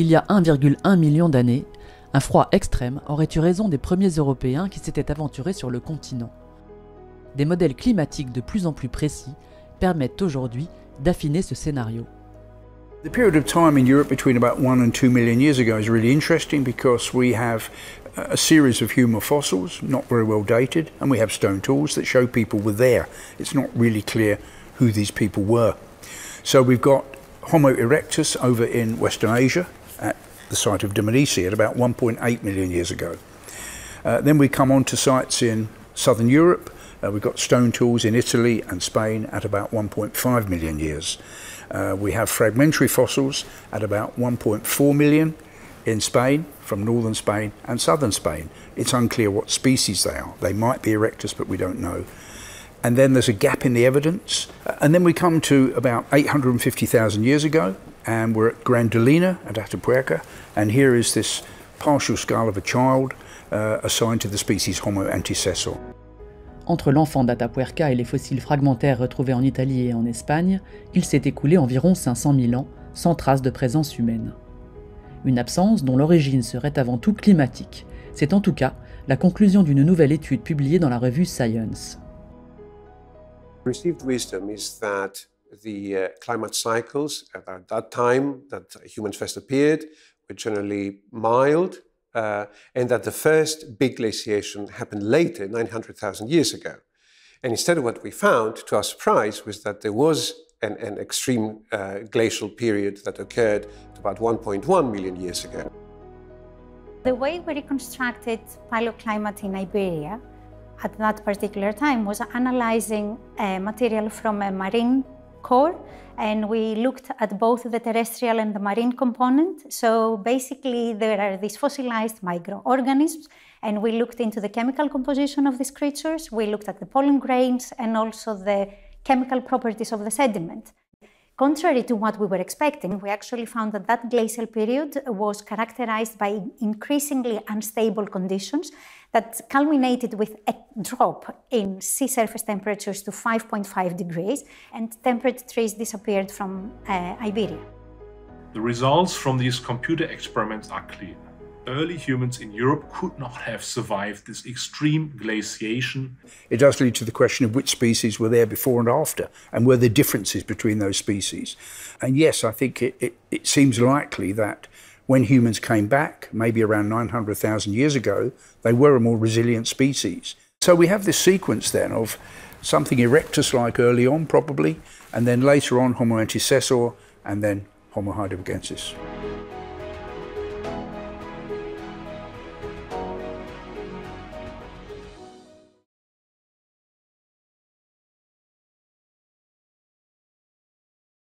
Il y a 1,1 million d'années, un froid extrême aurait eu raison des premiers Européens qui s'étaient aventurés sur le continent. Des modèles climatiques de plus en plus précis permettent aujourd'hui d'affiner ce scénario. The period of time in Europe between about 1 and 2 million years ago is really interesting because we have a series of human fossils, not very well dated, and we have stone tools that show people were there. It's not really clear who these people were. So we've got Homo erectus over in Western Asia the site of Dmanisi at about 1.8 million years ago. Uh, then we come on to sites in southern Europe. Uh, we've got stone tools in Italy and Spain at about 1.5 million years. Uh, we have fragmentary fossils at about 1.4 million in Spain, from northern Spain and southern Spain. It's unclear what species they are. They might be erectus, but we don't know. And then there's a gap in the evidence. Uh, and then we come to about 850,000 years ago, and we're at Grandolina at Atapuerca, and here is this partial skull of a child uh, assigned to the species Homo antecessor. Entre l'enfant d'Atapuerca et les fossiles fragmentaires retrouvés en Italie et en Espagne, il s'est écoulé environ 500 000 ans, sans trace de présence humaine. Une absence dont l'origine serait avant tout climatique. C'est en tout cas la conclusion d'une nouvelle étude publiée dans la revue Science. Received wisdom is that the uh, climate cycles at that time that humans first appeared were generally mild, uh, and that the first big glaciation happened later, 900,000 years ago. And instead, of what we found, to our surprise, was that there was an, an extreme uh, glacial period that occurred about 1.1 million years ago. The way we reconstructed paleoclimate in Iberia at that particular time was analyzing uh, material from a marine core and we looked at both the terrestrial and the marine component. So basically there are these fossilized microorganisms and we looked into the chemical composition of these creatures, we looked at the pollen grains and also the chemical properties of the sediment. Contrary to what we were expecting, we actually found that that glacial period was characterized by increasingly unstable conditions that culminated with a drop in sea surface temperatures to 5.5 degrees and temperate trees disappeared from uh, Iberia. The results from these computer experiments are clear early humans in Europe could not have survived this extreme glaciation. It does lead to the question of which species were there before and after, and were there differences between those species. And yes, I think it, it, it seems likely that when humans came back, maybe around 900,000 years ago, they were a more resilient species. So we have this sequence then of something erectus-like early on, probably, and then later on Homo antecessor, and then Homo heidelbergensis.